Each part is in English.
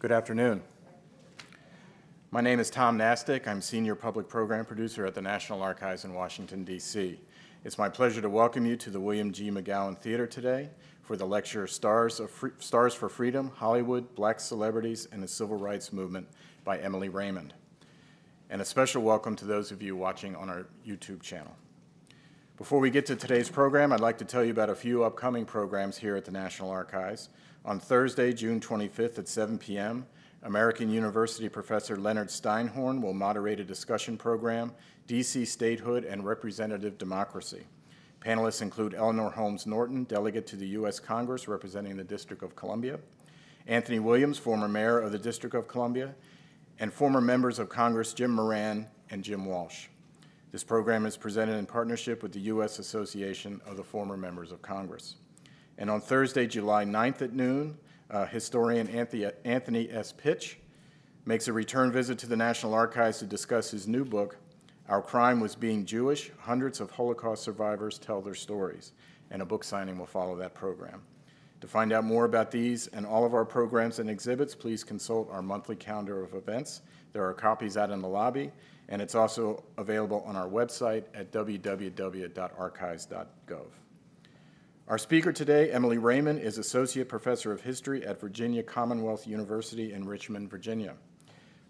Good afternoon. My name is Tom Nastick. I'm Senior Public Program Producer at the National Archives in Washington, D.C. It's my pleasure to welcome you to the William G. McGowan Theater today for the lecture Stars, of Free Stars for Freedom, Hollywood, Black Celebrities, and the Civil Rights Movement by Emilie Raymond. And a special welcome to those of you watching on our YouTube channel. Before we get to today's program, I'd like to tell you about a few upcoming programs here at the National Archives. On Thursday, June 25th at 7 p.m., American University professor Leonard Steinhorn will moderate a discussion program, DC Statehood and Representative Democracy. Panelists include Eleanor Holmes Norton, delegate to the U.S. Congress representing the District of Columbia, Anthony Williams, former mayor of the District of Columbia, and former members of Congress Jim Moran and Jim Walsh. This program is presented in partnership with the U.S. Association of the Former Members of Congress. And on Thursday, July 9th at noon, uh, historian Anthony S. Pitch makes a return visit to the National Archives to discuss his new book, Our Crime Was Being Jewish Hundreds of Holocaust Survivors Tell Their Stories, and a book signing will follow that program. To find out more about these and all of our programs and exhibits, please consult our monthly calendar of events. There are copies out in the lobby, and it's also available on our website at www.archives.gov. Our speaker today, Emilie Raymond, is Associate Professor of History at Virginia Commonwealth University in Richmond, Virginia.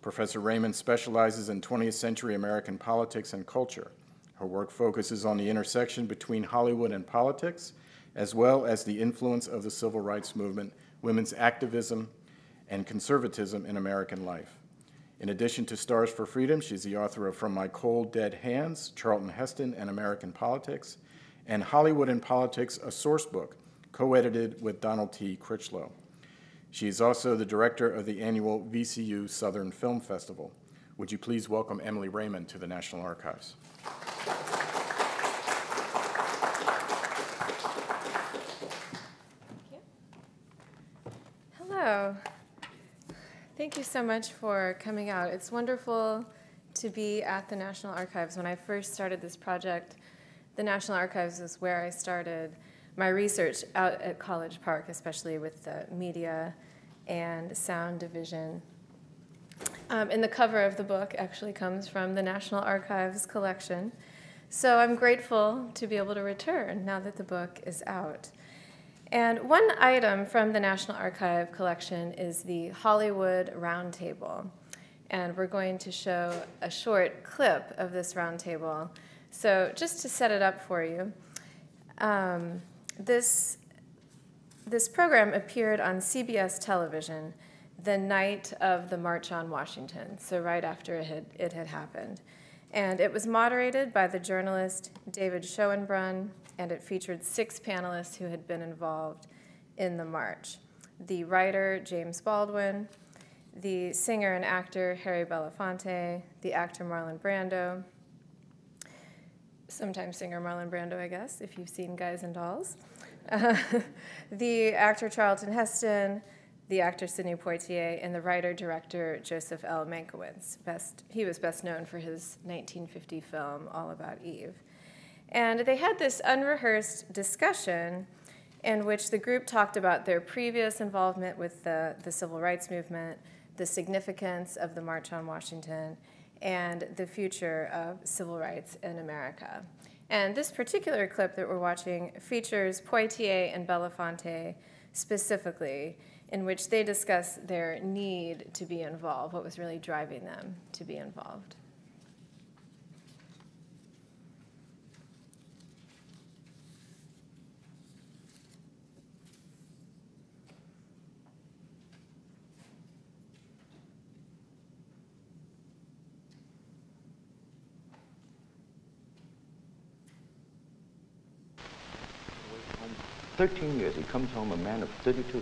Professor Raymond specializes in 20th century American politics and culture. Her work focuses on the intersection between Hollywood and politics, as well as the influence of the civil rights movement, women's activism, and conservatism in American life. In addition to Stars for Freedom, she's the author of From My Cold Dead Hands, Charlton Heston and American Politics, and Hollywood and Politics, a source book, co-edited with Donald T. Critchlow. She is also the director of the annual VCU Southern Film Festival. Would you please welcome Emilie Raymond to the National Archives? Hello. Thank you so much for coming out. It's wonderful to be at the National Archives. When I first started this project, the National Archives is where I started my research out at College Park, especially with the media and sound division. Um, and the cover of the book actually comes from the National Archives collection. So I'm grateful to be able to return now that the book is out. And one item from the National Archive collection is the Hollywood Roundtable. And we're going to show a short clip of this roundtable so just to set it up for you, um, this, this program appeared on CBS television the night of the March on Washington, so right after it had, it had happened. And it was moderated by the journalist David Schoenbrun, and it featured six panelists who had been involved in the march. The writer, James Baldwin, the singer and actor, Harry Belafonte, the actor, Marlon Brando, sometimes singer Marlon Brando, I guess, if you've seen Guys and Dolls. Uh, the actor Charlton Heston, the actor Sidney Poitier, and the writer-director Joseph L. Mankiewicz. Best, he was best known for his 1950 film All About Eve. And they had this unrehearsed discussion in which the group talked about their previous involvement with the, the civil rights movement, the significance of the March on Washington, and the future of civil rights in America. And this particular clip that we're watching features Poitier and Belafonte specifically, in which they discuss their need to be involved, what was really driving them to be involved. 13 years. He comes home a man of 32.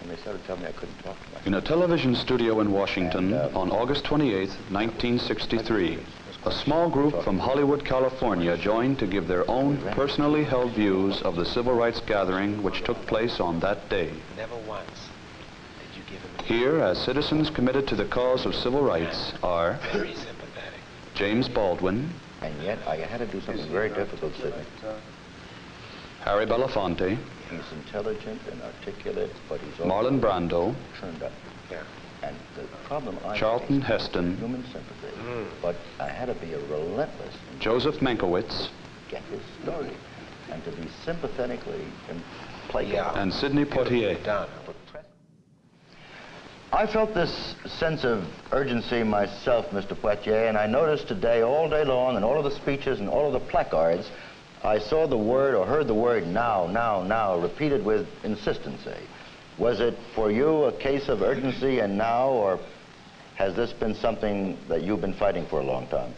And they started telling me I couldn't talk to him. In a television studio in Washington and, uh, on August 28, 1963, a small group from Hollywood, California joined to give their own personally held views of the civil rights gathering which took place on that day. Never once did you give him Here, as citizens committed to the cause of civil rights, are James Baldwin. And yet I had to do something very difficult, Sidney. Harry Belafonte. He's intelligent and articulate, but he's Marlon Brando, turned up. Yeah. And the problem I Charlton Heston, human sympathy, mm. but I had to be a relentless. Joseph Mankiewicz, get his story, and to be sympathetically placate. Yeah. And Sidney Poitier. I felt this sense of urgency myself, Mr. Poitier, and I noticed today, all day long, in all of the speeches and all of the placards, I saw the word or heard the word now, now, now, repeated with insistency. Was it for you a case of urgency and now, or has this been something that you've been fighting for a long time?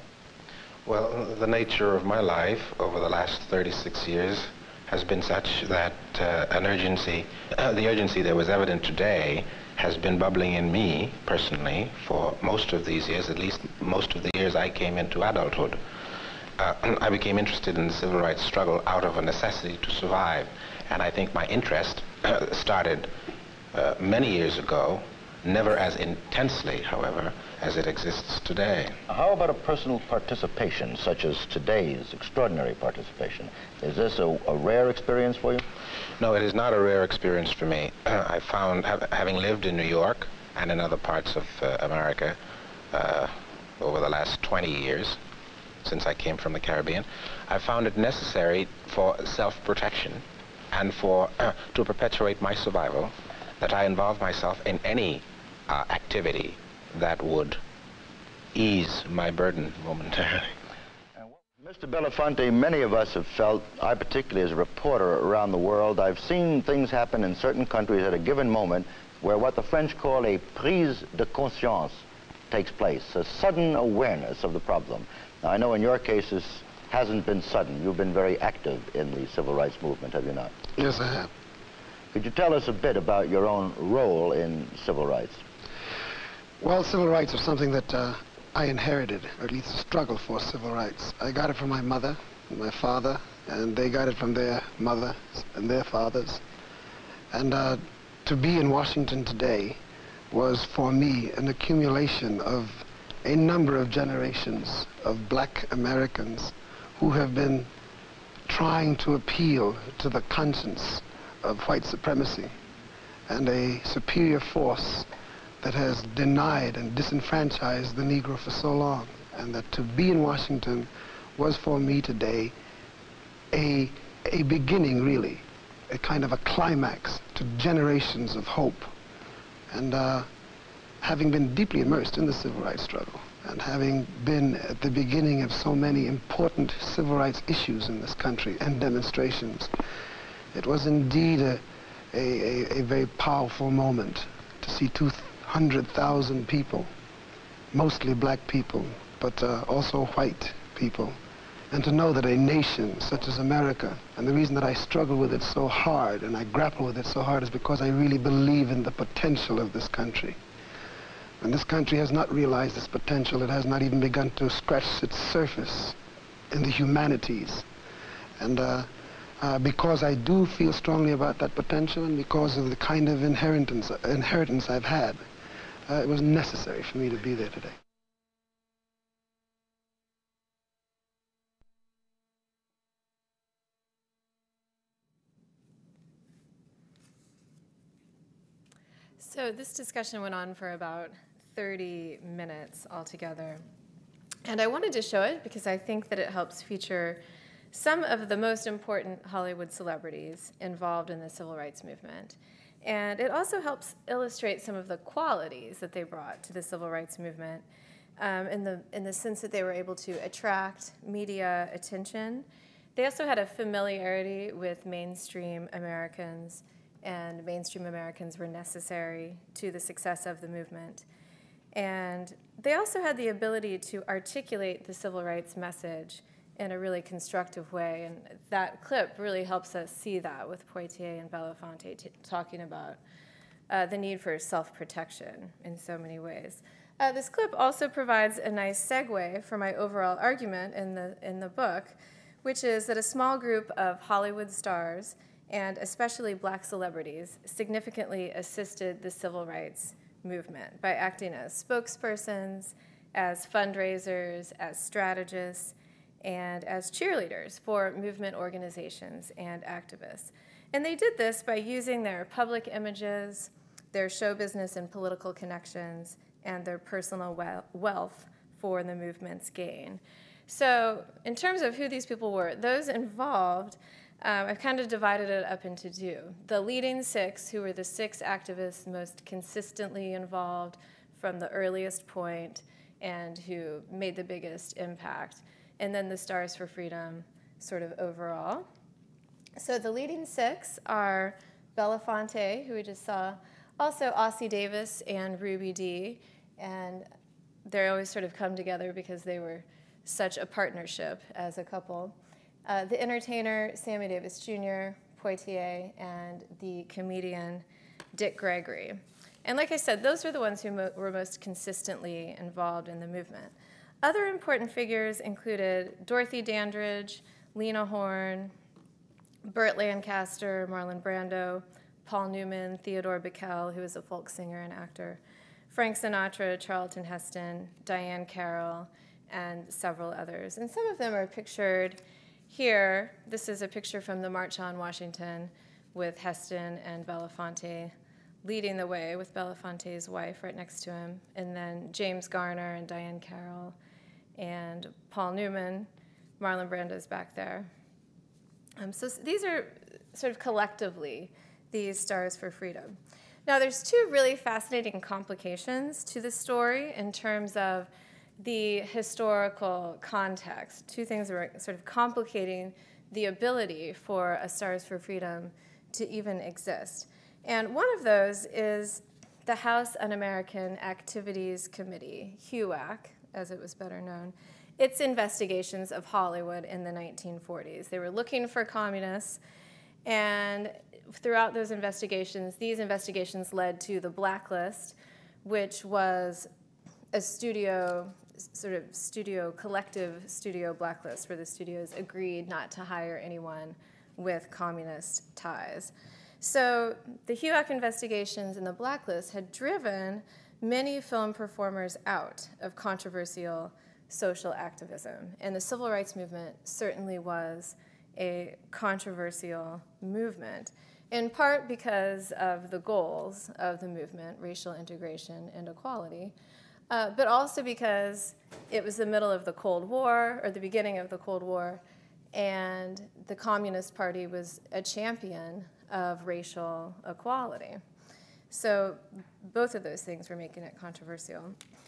Well, the nature of my life over the last 36 years has been such that uh, an urgency, uh, the urgency that was evident today has been bubbling in me personally for most of these years, at least most of the years I came into adulthood. Uh, I became interested in the civil rights struggle out of a necessity to survive. And I think my interest started uh, many years ago, never as intensely, however, as it exists today. How about a personal participation, such as today's extraordinary participation? Is this a, a rare experience for you? No, it is not a rare experience for me. I found, ha having lived in New York and in other parts of uh, America uh, over the last 20 years, since I came from the Caribbean, I found it necessary for self-protection and for uh, to perpetuate my survival that I involve myself in any uh, activity that would ease my burden momentarily. Mr. Belafonte, many of us have felt, I particularly as a reporter around the world, I've seen things happen in certain countries at a given moment where what the French call a prise de conscience takes place, a sudden awareness of the problem. Now, I know in your case this hasn't been sudden. You've been very active in the civil rights movement, have you not? Yes, I have. Could you tell us a bit about your own role in civil rights? Well, civil rights are something that uh, I inherited, or at least a struggle for civil rights. I got it from my mother my father, and they got it from their mother and their fathers. And uh, to be in Washington today was for me an accumulation of a number of generations of black Americans who have been trying to appeal to the conscience of white supremacy and a superior force that has denied and disenfranchised the Negro for so long. And that to be in Washington was for me today a, a beginning, really, a kind of a climax to generations of hope. And uh, having been deeply immersed in the civil rights struggle, and having been at the beginning of so many important civil rights issues in this country and demonstrations, it was indeed a, a, a, very powerful moment to see 200,000 people, mostly black people, but uh, also white people. And to know that a nation such as America, and the reason that I struggle with it so hard and I grapple with it so hard is because I really believe in the potential of this country. And this country has not realized its potential. It has not even begun to scratch its surface in the humanities. And uh, uh, because I do feel strongly about that potential and because of the kind of inheritance, inheritance I've had, uh, it was necessary for me to be there today. So this discussion went on for about 30 minutes altogether. And I wanted to show it because I think that it helps feature some of the most important Hollywood celebrities involved in the civil rights movement. And it also helps illustrate some of the qualities that they brought to the civil rights movement um, in, the, in the sense that they were able to attract media attention. They also had a familiarity with mainstream Americans, and mainstream Americans were necessary to the success of the movement. And they also had the ability to articulate the civil rights message in a really constructive way. And that clip really helps us see that with Poitier and Belafonte talking about uh, the need for self protection in so many ways. Uh, this clip also provides a nice segue for my overall argument in the, in the book, which is that a small group of Hollywood stars and especially black celebrities significantly assisted the civil rights movement by acting as spokespersons, as fundraisers, as strategists, and as cheerleaders for movement organizations and activists. And they did this by using their public images, their show business and political connections, and their personal wealth for the movement's gain. So, in terms of who these people were, those involved, um, I've kind of divided it up into two. The leading six, who were the six activists most consistently involved from the earliest point and who made the biggest impact, and then the Stars for Freedom, sort of overall. So, the leading six are Belafonte, who we just saw, also Ossie Davis and Ruby Dee, and they always sort of come together because they were such a partnership as a couple. Uh, the entertainer, Sammy Davis Jr., Poitier, and the comedian, Dick Gregory. And like I said, those are the ones who mo were most consistently involved in the movement. Other important figures included Dorothy Dandridge, Lena Horne, Burt Lancaster, Marlon Brando, Paul Newman, Theodore Bikel, who was a folk singer and actor, Frank Sinatra, Charlton Heston, Diahann Carroll, and several others. And some of them are pictured here. This is a picture from the March on Washington with Heston and Belafonte leading the way with Belafonte's wife right next to him, and then James Garner and Diahann Carroll and Paul Newman. Marlon Brando's back there. Um, so these are sort of collectively these stars for freedom. Now, there's two really fascinating complications to the story in terms of the historical context. Two things were sort of complicating the ability for a Stars for Freedom to even exist. And one of those is the House Un American Activities Committee, HUAC, as it was better known, its investigations of Hollywood in the 1940s. They were looking for communists, and throughout those investigations, these investigations led to the blacklist, which was a studio, sort of studio, collective studio blacklist where the studios agreed not to hire anyone with communist ties. So the HUAC investigations and the blacklist had driven many film performers out of controversial social activism. And the civil rights movement certainly was a controversial movement in part because of the goals of the movement, racial integration and equality, uh, but also because it was the middle of the Cold War, or the beginning of the Cold War, and the Communist Party was a champion of racial equality. So both of those things were making it controversial.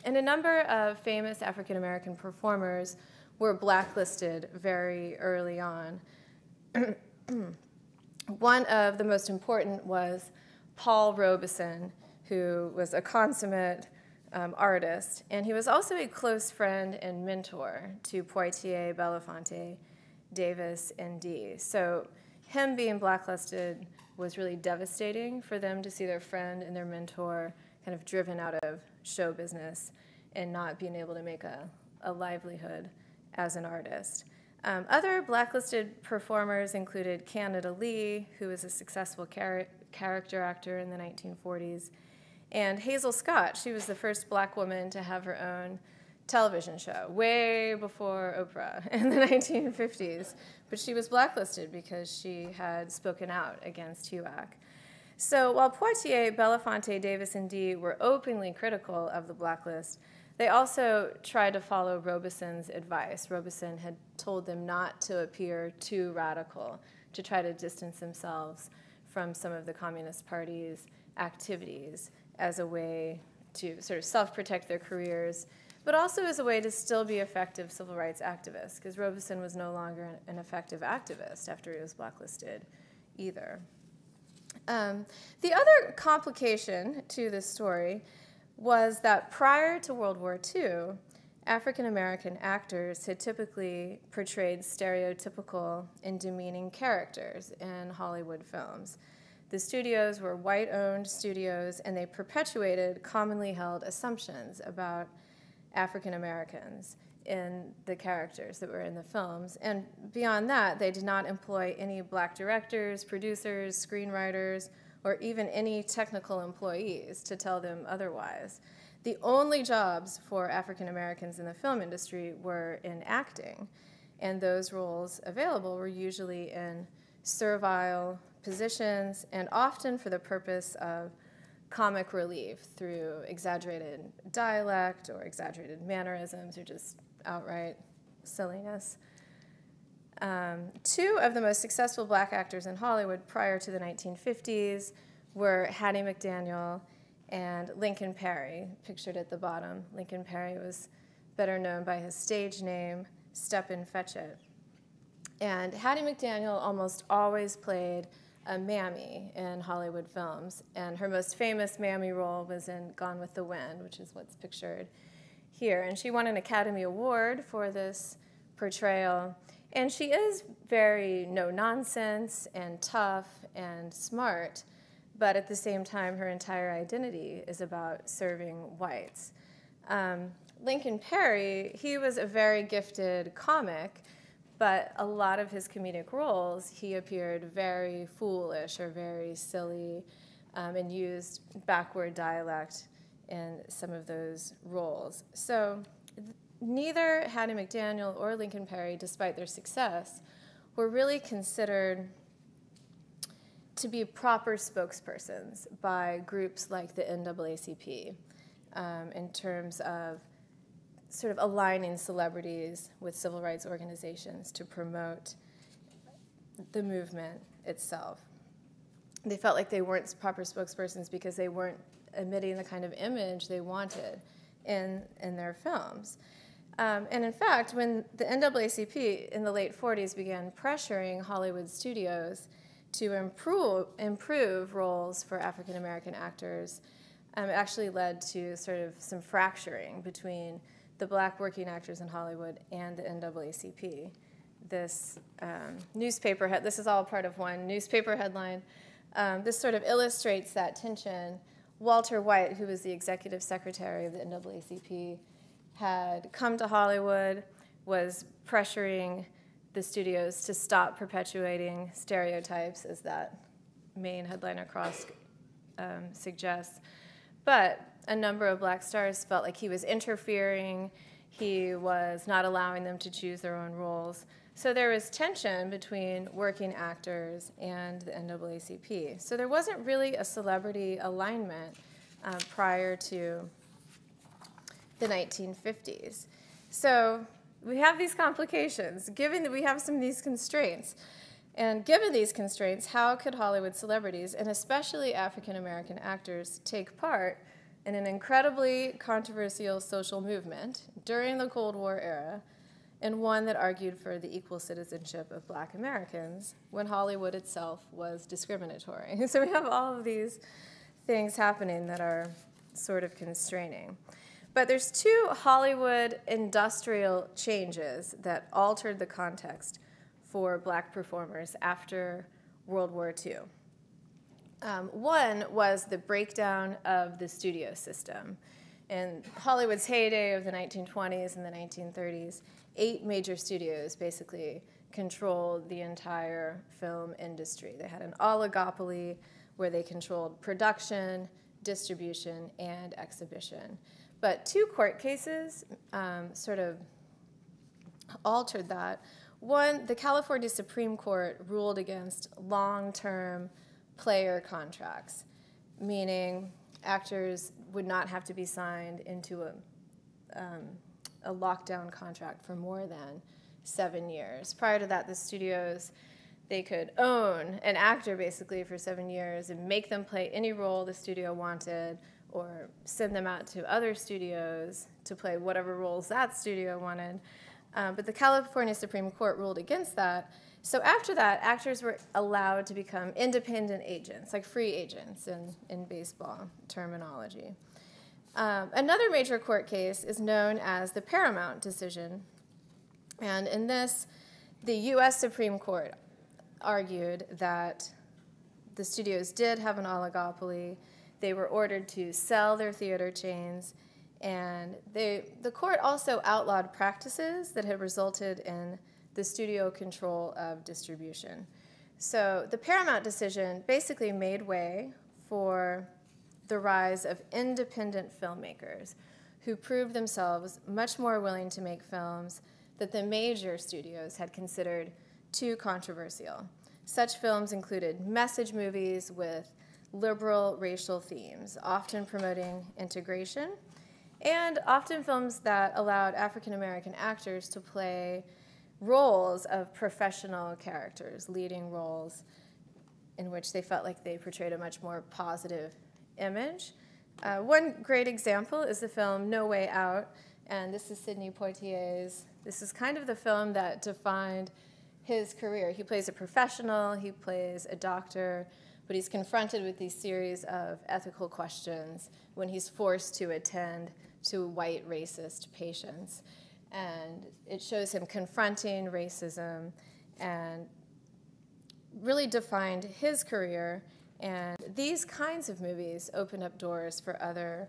And a number of famous African American performers were blacklisted very early on. One of the most important was Paul Robeson, who was a consummate um, artist, and he was also a close friend and mentor to Poitier, Belafonte, Davis, and Dee. So him being blacklisted was really devastating for them to see their friend and their mentor kind of driven out of show business and not being able to make a, a livelihood as an artist. Um, other blacklisted performers included Canada Lee, who was a successful char character actor in the 1940s, and Hazel Scott. She was the first black woman to have her own television show, way before Oprah in the 1950s. But she was blacklisted because she had spoken out against HUAC. So while Poitier, Belafonte, Davis, and Dee were openly critical of the blacklist, they also tried to follow Robeson's advice. Robeson had told them not to appear too radical, to try to distance themselves from some of the Communist Party's activities as a way to sort of self protect their careers, but also as a way to still be effective civil rights activists, because Robeson was no longer an effective activist after he was blacklisted either. Um, the other complication to this story was that prior to World War II, African American actors had typically portrayed stereotypical and demeaning characters in Hollywood films. The studios were white owned studios and they perpetuated commonly held assumptions about African Americans in the characters that were in the films. And beyond that, they did not employ any black directors, producers, screenwriters, or even any technical employees to tell them otherwise. The only jobs for African Americans in the film industry were in acting, and those roles available were usually in servile, positions, and often for the purpose of comic relief through exaggerated dialect or exaggerated mannerisms or just outright silliness. Um, two of the most successful black actors in Hollywood prior to the 1950s were Hattie McDaniel and Lincoln Perry, pictured at the bottom. Lincoln Perry was better known by his stage name, Stepin Fetchit. And Hattie McDaniel almost always played a mammy in Hollywood films, and her most famous mammy role was in Gone with the Wind, which is what's pictured here. And she won an Academy Award for this portrayal. And she is very no nonsense and tough and smart, but at the same time, her entire identity is about serving whites. Um, Lincoln Perry, he was a very gifted comic, but a lot of his comedic roles, he appeared very foolish or very silly um, and used backward dialect in some of those roles. So neither Hattie McDaniel or Lincoln Perry, despite their success, were really considered to be proper spokespersons by groups like the NAACP um, in terms of sort of aligning celebrities with civil rights organizations to promote the movement itself. They felt like they weren't proper spokespersons because they weren't emitting the kind of image they wanted in, in their films. Um, and in fact, when the NAACP in the late 40s began pressuring Hollywood studios to improve, improve roles for African American actors, um, it actually led to sort of some fracturing between the black working actors in Hollywood and the NAACP. This um, newspaper, head, this is all part of one newspaper headline. Um, this sort of illustrates that tension. Walter White, who was the executive secretary of the NAACP, had come to Hollywood, was pressuring the studios to stop perpetuating stereotypes, as that main headline across um, suggests. But a number of black stars felt like he was interfering, he was not allowing them to choose their own roles. So there was tension between working actors and the NAACP. So there wasn't really a celebrity alignment um, prior to the 1950s. So we have these complications, given that we have some of these constraints. And given these constraints, how could Hollywood celebrities, and especially African American actors, take part in an incredibly controversial social movement during the Cold War era, and one that argued for the equal citizenship of black Americans when Hollywood itself was discriminatory? So we have all of these things happening that are sort of constraining. But there's two Hollywood industrial changes that altered the context for black performers after World War II. Um, one was the breakdown of the studio system. In Hollywood's heyday of the 1920s and the 1930s, eight major studios basically controlled the entire film industry. They had an oligopoly where they controlled production, distribution, and exhibition. But two court cases um, sort of altered that. One, the California Supreme Court ruled against long term player contracts, meaning actors would not have to be signed into a, um, a lockdown contract for more than seven years. Prior to that, the studios they could own an actor basically for seven years and make them play any role the studio wanted or send them out to other studios to play whatever roles that studio wanted. Um, but the California Supreme Court ruled against that so after that, actors were allowed to become independent agents, like free agents in, in baseball terminology. Um, another major court case is known as the Paramount decision. And in this, the US Supreme Court argued that the studios did have an oligopoly. They were ordered to sell their theater chains. And they, the court also outlawed practices that had resulted in the studio control of distribution. So the Paramount decision basically made way for the rise of independent filmmakers who proved themselves much more willing to make films that the major studios had considered too controversial. Such films included message movies with liberal racial themes, often promoting integration, and often films that allowed African American actors to play roles of professional characters, leading roles in which they felt like they portrayed a much more positive image. Uh, one great example is the film No Way Out, and this is Sidney Poitier's. This is kind of the film that defined his career. He plays a professional, he plays a doctor, but he's confronted with these series of ethical questions when he's forced to attend to white racist patients. And it shows him confronting racism and really defined his career. And these kinds of movies opened up doors for other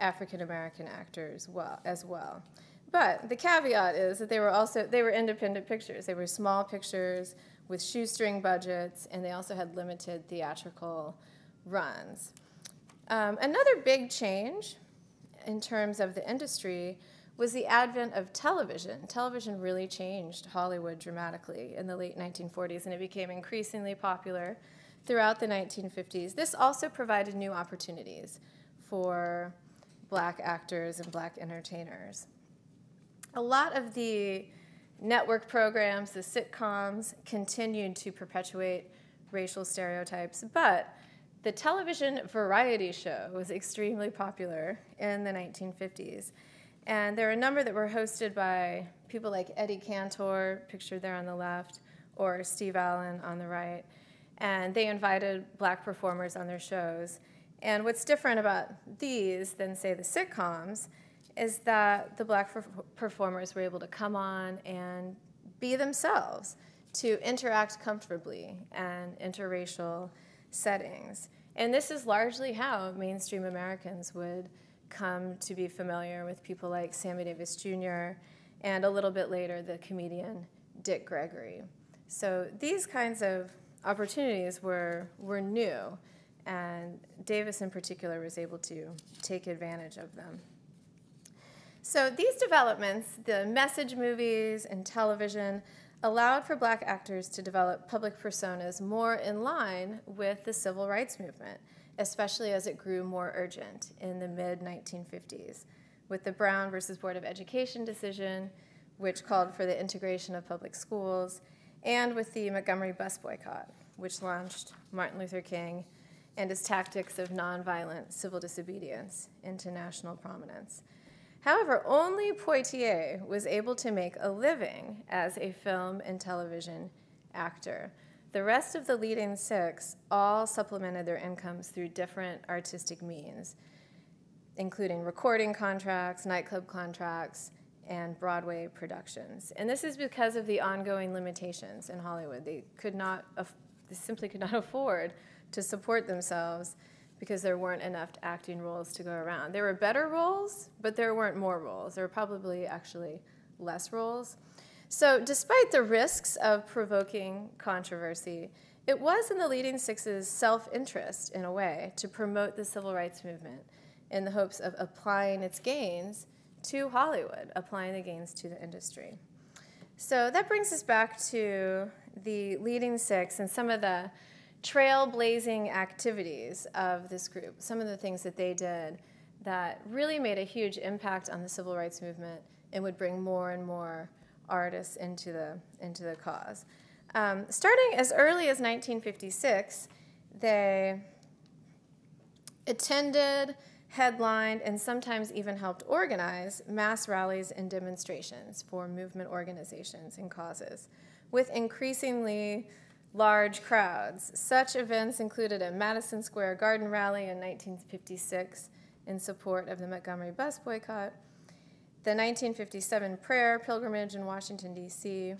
African American actors well, as well. But the caveat is that they were also they were independent pictures. They were small pictures with shoestring budgets, and they also had limited theatrical runs. Um, another big change in terms of the industry was the advent of television. Television really changed Hollywood dramatically in the late 1940s, and it became increasingly popular throughout the 1950s. This also provided new opportunities for black actors and black entertainers. A lot of the network programs, the sitcoms, continued to perpetuate racial stereotypes, but the television variety show was extremely popular in the 1950s. And there are a number that were hosted by people like Eddie Cantor, pictured there on the left, or Steve Allen on the right. And they invited black performers on their shows. And what's different about these than, say, the sitcoms is that the black performers were able to come on and be themselves, to interact comfortably and interracial settings. And this is largely how mainstream Americans would come to be familiar with people like Sammy Davis Jr. and a little bit later the comedian Dick Gregory. So these kinds of opportunities were, were new, and Davis in particular was able to take advantage of them. So these developments, the message movies and television, allowed for black actors to develop public personas more in line with the civil rights movement, especially as it grew more urgent in the mid 1950s, with the Brown versus Board of Education decision, which called for the integration of public schools, and with the Montgomery bus boycott, which launched Martin Luther King and his tactics of nonviolent civil disobedience into national prominence. However, only Poitier was able to make a living as a film and television actor. The rest of the leading six all supplemented their incomes through different artistic means, including recording contracts, nightclub contracts, and Broadway productions. And this is because of the ongoing limitations in Hollywood. They could not, they simply could not afford to support themselves because there weren't enough acting roles to go around. There were better roles, but there weren't more roles. There were probably actually less roles. So, despite the risks of provoking controversy, it was in the leading six's self interest, in a way, to promote the civil rights movement in the hopes of applying its gains to Hollywood, applying the gains to the industry. So that brings us back to the leading six and some of the trailblazing activities of this group, some of the things that they did that really made a huge impact on the civil rights movement and would bring more and more artists into the, into the cause. Um, starting as early as 1956, they attended, headlined, and sometimes even helped organize mass rallies and demonstrations for movement organizations and causes, with increasingly large crowds. Such events included a Madison Square Garden rally in 1956 in support of the Montgomery bus boycott, the 1957 prayer pilgrimage in Washington, D.C.,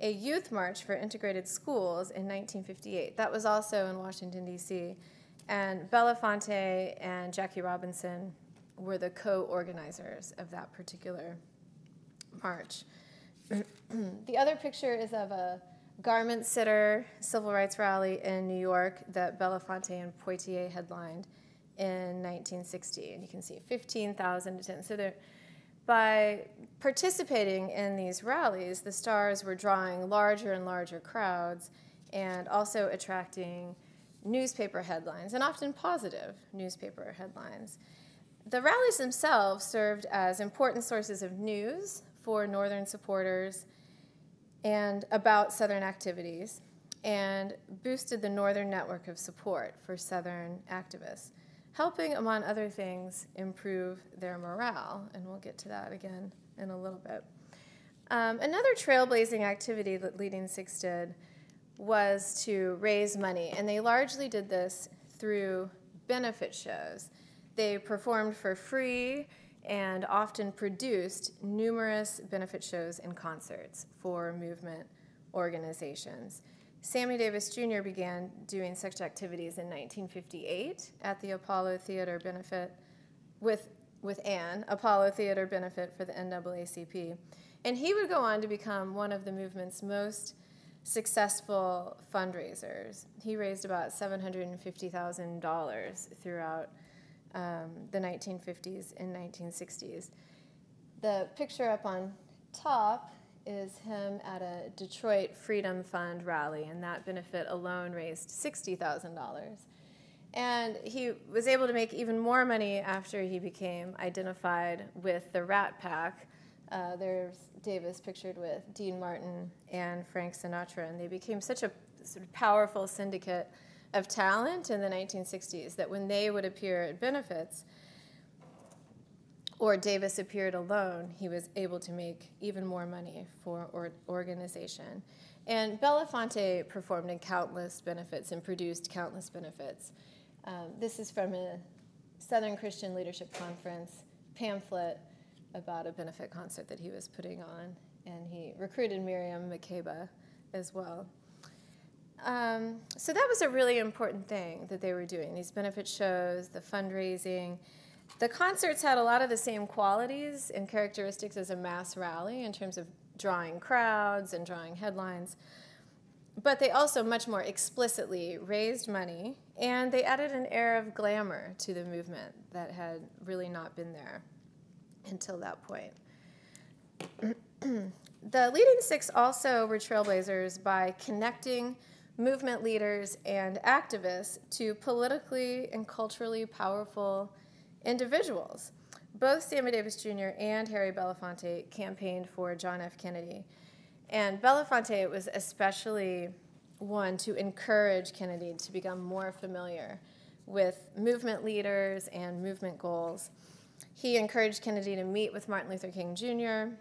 a youth march for integrated schools in 1958. That was also in Washington, D.C., and Belafonte and Jackie Robinson were the co organizers of that particular march. the other picture is of a garment sitter civil rights rally in New York that Belafonte and Poitier headlined in 1960. And you can see 15,000 attendants. So by participating in these rallies, the stars were drawing larger and larger crowds and also attracting newspaper headlines, and often positive newspaper headlines. The rallies themselves served as important sources of news for Northern supporters and about Southern activities, and boosted the Northern network of support for Southern activists, helping, among other things, improve their morale. And we'll get to that again in a little bit. Um, another trailblazing activity that Leading Six did was to raise money, and they largely did this through benefit shows. They performed for free and often produced numerous benefit shows and concerts for movement organizations. Sammy Davis Jr. began doing such activities in 1958 at the Apollo Theater benefit with, with Ann, Apollo Theater benefit for the NAACP. And he would go on to become one of the movement's most successful fundraisers. He raised about $750,000 throughout um, the 1950s and 1960s. The picture up on top is him at a Detroit Freedom Fund rally, and that benefit alone raised $60,000. And he was able to make even more money after he became identified with the Rat Pack. Uh, there's Davis pictured with Dean Martin and Frank Sinatra, and they became such a sort of powerful syndicate of talent in the 1960s that when they would appear at benefits, or Davis appeared alone, he was able to make even more money for or organization. And Belafonte performed in countless benefits and produced countless benefits. Um, this is from a Southern Christian Leadership Conference pamphlet about a benefit concert that he was putting on, and he recruited Miriam Makeba as well. Um, so that was a really important thing that they were doing these benefit shows, the fundraising. The concerts had a lot of the same qualities and characteristics as a mass rally in terms of drawing crowds and drawing headlines. But they also much more explicitly raised money and they added an air of glamour to the movement that had really not been there until that point. the leading six also were trailblazers by connecting movement leaders and activists to politically and culturally powerful individuals. Both Sammy Davis Jr. and Harry Belafonte campaigned for John F. Kennedy. And Belafonte was especially one to encourage Kennedy to become more familiar with movement leaders and movement goals. He encouraged Kennedy to meet with Martin Luther King Jr.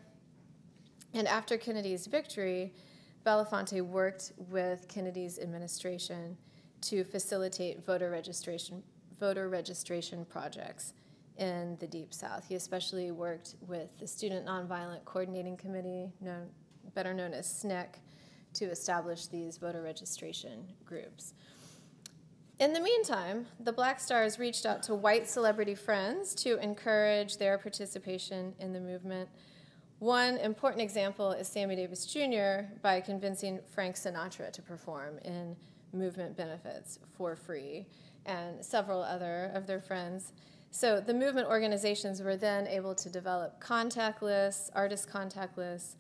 And after Kennedy's victory, Belafonte worked with Kennedy's administration to facilitate voter registration, voter registration projects in the Deep South. He especially worked with the Student Nonviolent Coordinating Committee, known, better known as SNCC, to establish these voter registration groups. In the meantime, the Black Stars reached out to white celebrity friends to encourage their participation in the movement. One important example is Sammy Davis Jr. by convincing Frank Sinatra to perform in movement benefits for free, and several other of their friends. So the movement organizations were then able to develop contact lists, artist contact lists,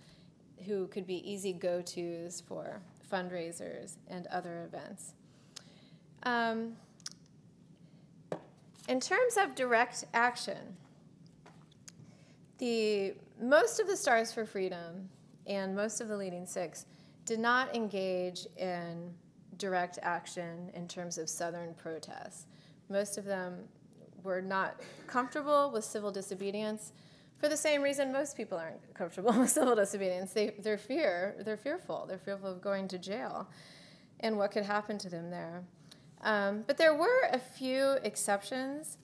who could be easy go tos for fundraisers and other events. Um, in terms of direct action, the most of the Stars for Freedom and most of the leading six did not engage in direct action in terms of Southern protests. Most of them were not comfortable with civil disobedience for the same reason most people aren't comfortable with civil disobedience. They, they're fear, they're fearful. They're fearful of going to jail and what could happen to them there. Um, but there were a few exceptions.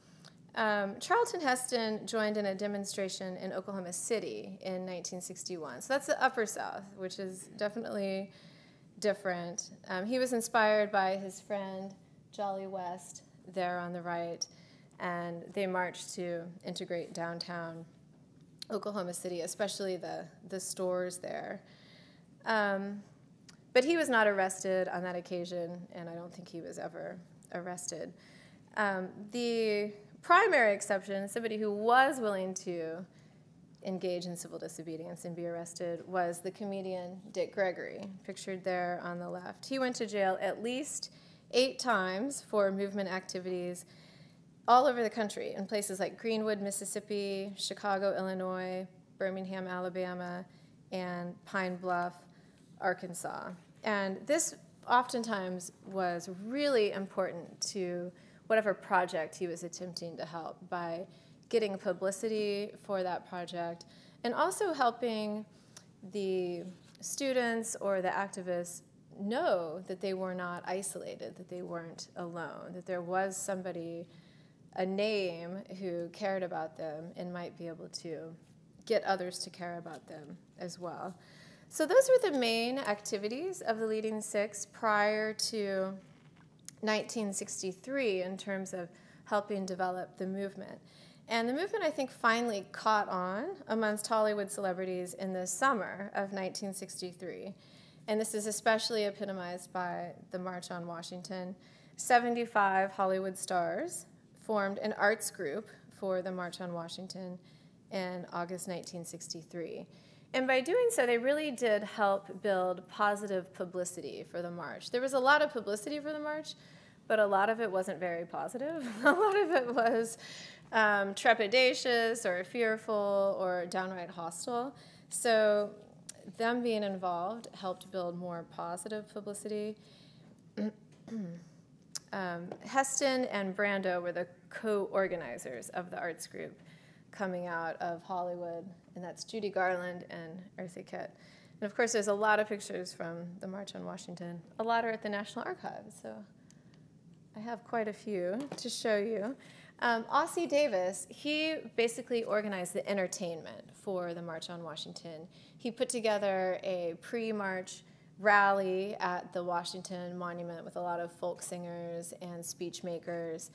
Um, Charlton Heston joined in a demonstration in Oklahoma City in 1961. So that's the Upper South, which is definitely different. Um, he was inspired by his friend Jolly West there on the right, and they marched to integrate downtown Oklahoma City, especially the, the stores there. Um, but he was not arrested on that occasion, and I don't think he was ever arrested. Um, the primary exception, somebody who was willing to engage in civil disobedience and be arrested was the comedian Dick Gregory, pictured there on the left. He went to jail at least eight times for movement activities all over the country in places like Greenwood, Mississippi, Chicago, Illinois, Birmingham, Alabama, and Pine Bluff, Arkansas. And this oftentimes was really important to whatever project he was attempting to help by getting publicity for that project and also helping the students or the activists know that they were not isolated, that they weren't alone, that there was somebody, a name who cared about them and might be able to get others to care about them as well. So those were the main activities of the Leading Six prior to 1963 in terms of helping develop the movement. And the movement, I think, finally caught on amongst Hollywood celebrities in the summer of 1963. And this is especially epitomized by the March on Washington. 75 Hollywood stars formed an arts group for the March on Washington in August 1963. And by doing so, they really did help build positive publicity for the march. There was a lot of publicity for the march, but a lot of it wasn't very positive. a lot of it was um, trepidatious or fearful or downright hostile. So, them being involved helped build more positive publicity. um, Heston and Brando were the co organizers of the arts group coming out of Hollywood, and that's Judy Garland and Eartha Kitt. And of course, there's a lot of pictures from the March on Washington. A lot are at the National Archives, so I have quite a few to show you. Um, Ossie Davis, he basically organized the entertainment for the March on Washington. He put together a pre march rally at the Washington Monument with a lot of folk singers and speech makers.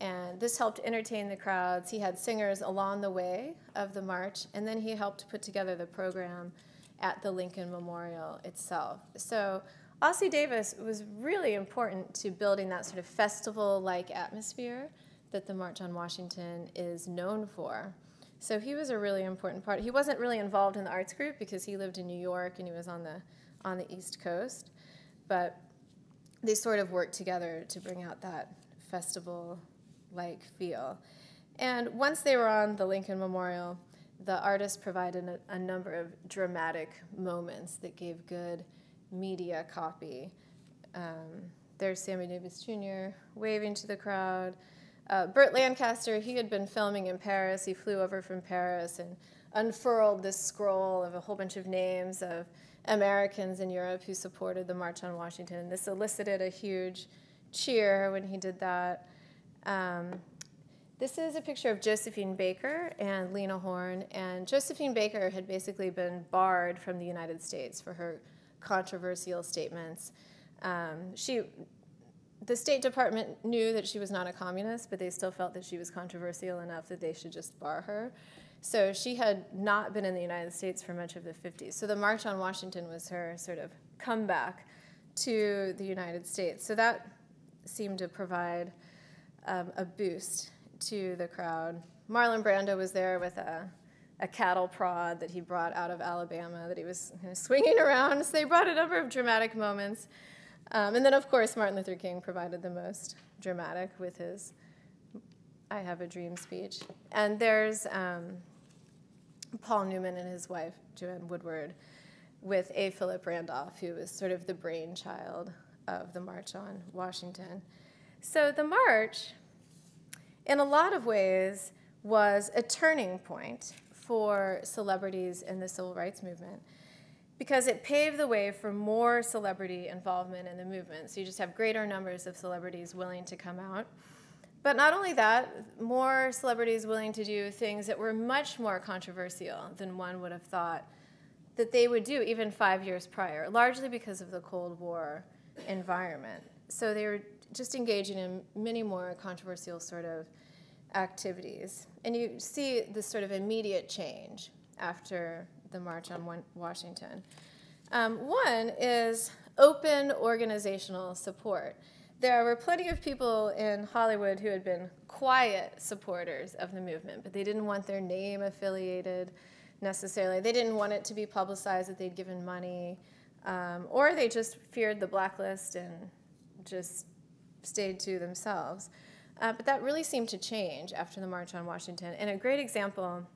And this helped entertain the crowds. He had singers along the way of the march, and then he helped put together the program at the Lincoln Memorial itself. So Ossie Davis was really important to building that sort of festival-like atmosphere that the March on Washington is known for. So he was a really important part. He wasn't really involved in the arts group because he lived in New York and he was on the on the East Coast, but they sort of worked together to bring out that festival like feel. And once they were on the Lincoln Memorial, the artist provided a, a, number of dramatic moments that gave good media copy. Um, there's Sammy Davis Jr. waving to the crowd. Uh, Burt Lancaster, he had been filming in Paris. He flew over from Paris and unfurled this scroll of a whole bunch of names of Americans in Europe who supported the March on Washington. This elicited a huge cheer when he did that. Um, this is a picture of Josephine Baker and Lena Horne, and Josephine Baker had basically been barred from the United States for her controversial statements. Um, she, the State Department knew that she was not a communist, but they still felt that she was controversial enough that they should just bar her. So she had not been in the United States for much of the 50s. So the March on Washington was her sort of comeback to the United States. So that seemed to provide um, a boost to the crowd. Marlon Brando was there with a, a cattle prod that he brought out of Alabama that he was swinging around. So they brought a number of dramatic moments. Um, and then, of course, Martin Luther King provided the most dramatic with his I Have a Dream speech. And there's um, Paul Newman and his wife, Joanne Woodward, with A. Philip Randolph, who was sort of the brainchild of the March on Washington. So the march, in a lot of ways, was a turning point for celebrities in the civil rights movement because it paved the way for more celebrity involvement in the movement. So you just have greater numbers of celebrities willing to come out. But not only that, more celebrities willing to do things that were much more controversial than one would have thought that they would do even five years prior, largely because of the Cold War environment. So they were just engaging in many more controversial sort of activities. And you see this sort of immediate change after the March on Washington. Um, one is open organizational support. There were plenty of people in Hollywood who had been quiet supporters of the movement, but they didn't want their name affiliated. necessarily. They didn't want it to be publicized that they'd given money, um, or they just feared the blacklist and just stayed to themselves. Uh, but that really seemed to change after the March on Washington. And a great example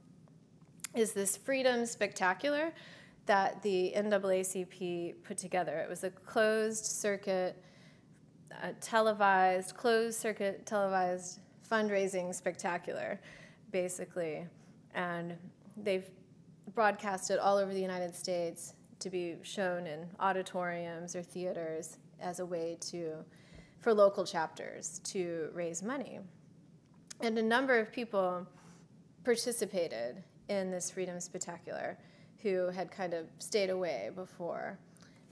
is this Freedom Spectacular that the NAACP put together. It was a closed circuit, uh, televised, closed circuit televised fundraising spectacular, basically. And they've broadcast it all over the United States to be shown in auditoriums or theaters as a way to, for local chapters to raise money. And a number of people participated in this Freedom Spectacular who had kind of stayed away before.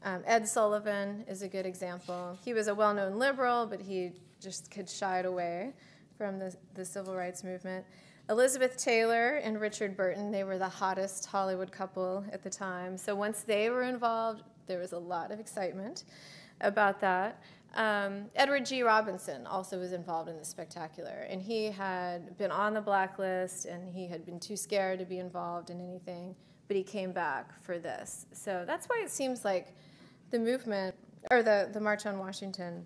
Um, Ed Sullivan is a good example. He was a well known liberal, but he just had shied away from the, the civil rights movement. Elizabeth Taylor and Richard Burton, they were the hottest Hollywood couple at the time. So once they were involved, there was a lot of excitement about that. Um, Edward G. Robinson also was involved in the spectacular, and he had been on the blacklist and he had been too scared to be involved in anything, but he came back for this. So that's why it seems like the movement, or the, the March on Washington,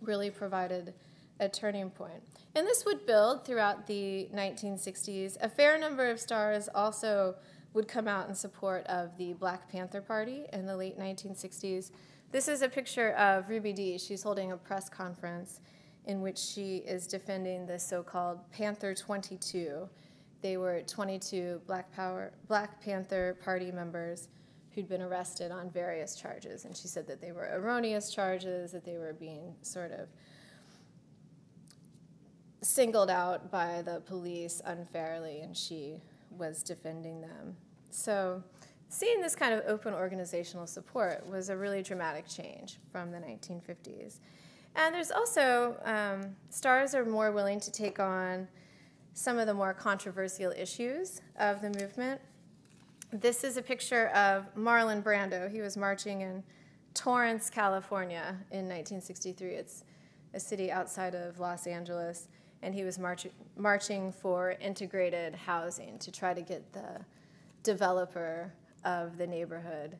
really provided a turning point. And this would build throughout the 1960s. A fair number of stars also would come out in support of the Black Panther Party in the late 1960s. This is a picture of Ruby Dee. She's holding a press conference in which she is defending the so-called Panther 22. They were 22 Black, Power, Black Panther Party members who'd been arrested on various charges. And she said that they were erroneous charges, that they were being sort of singled out by the police unfairly, and she was defending them. So seeing this kind of open organizational support was a really dramatic change from the 1950s. And there's also, um, stars are more willing to take on some of the more controversial issues of the movement. This is a picture of Marlon Brando. He was marching in Torrance, California in 1963. It's a city outside of Los Angeles. And he was march marching for integrated housing to try to get the developer of the neighborhood